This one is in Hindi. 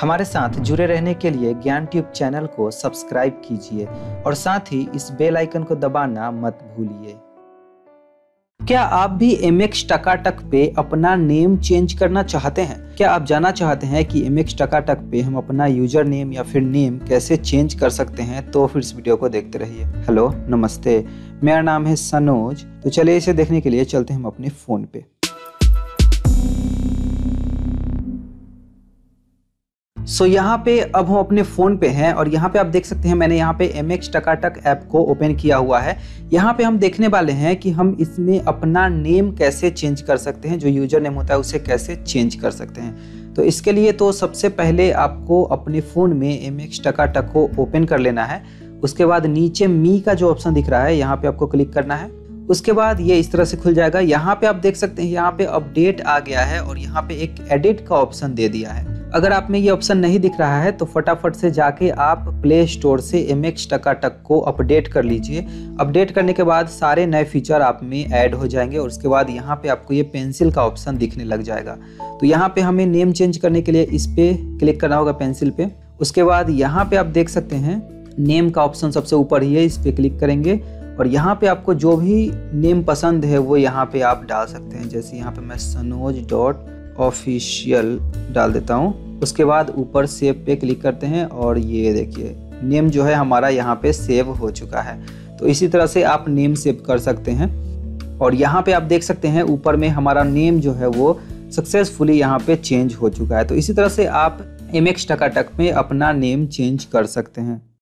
हमारे साथ जुड़े रहने के लिए ज्ञान ट्यूब चैनल को सब्सक्राइब कीजिए और साथ ही इस बेल आइकन को दबाना मत भूलिए। क्या आप भी एम एक्स टकाटक पे अपना नेम चेंज करना चाहते हैं? क्या आप जानना चाहते हैं कि एम एक्स टकाटक पे हम अपना यूज़र नेम या फिर नेम कैसे चेंज कर सकते हैं? तो फिर इस वीडियो को देखते रहिए। हेलो, नमस्ते, मेरा नाम है सनोज। तो चलिए इसे देखने के लिए चलते हैं हम अपने फ़ोन पे। सो so, यहाँ पे अब हम अपने फ़ोन पे हैं और यहाँ पे आप देख सकते हैं मैंने यहाँ पे एम एक्स टकाटक ऐप को ओपन किया हुआ है। यहाँ पे हम देखने वाले हैं कि हम इसमें अपना नेम कैसे चेंज कर सकते हैं जो यूज़र नेम होता है उसे कैसे चेंज कर सकते हैं। तो इसके लिए तो सबसे पहले आपको अपने फ़ोन में एम एक्स टकाटक को ओपन कर लेना है। उसके बाद नीचे मी का जो ऑप्शन दिख रहा है यहाँ पर आपको क्लिक करना है। उसके बाद ये इस तरह से खुल जाएगा। यहाँ पे आप देख सकते हैं यहाँ पे अपडेट आ गया है और यहाँ पे एक एडिट का ऑप्शन दे दिया है। अगर आप में ये ऑप्शन नहीं दिख रहा है तो फटाफट से जाके आप प्ले स्टोर से एम एक्स टकाटक को अपडेट कर लीजिए। अपडेट करने के बाद सारे नए फीचर आप में ऐड हो जाएँगे और उसके बाद यहाँ पे आपको ये पेंसिल का ऑप्शन दिखने लग जाएगा। तो यहाँ पे हमें नेम चेंज करने के लिए इस पर क्लिक करना होगा पेंसिल पे। उसके बाद यहाँ पे आप देख सकते हैं नेम का ऑप्शन सबसे ऊपर ही है, इस पर क्लिक करेंगे। और यहाँ पे आपको जो भी नेम पसंद है, वो यहाँ पे आप डाल सकते हैं। जैसे यहाँ पे मैं सनोज डॉट ऑफिशियल डाल देता हूँ। उसके बाद ऊपर सेव पे क्लिक करते हैं और ये देखिए नेम जो है हमारा यहाँ पे सेव हो चुका है। तो इसी तरह से आप नेम सेव कर सकते हैं। और यहाँ पे आप देख सकते हैं ऊपर में हमारा नेम जो है वो सक्सेसफुली यहाँ पे चेंज हो चुका है। तो इसी तरह से आप एम एक्स टकाटक में अपना नेम चेंज कर सकते हैं।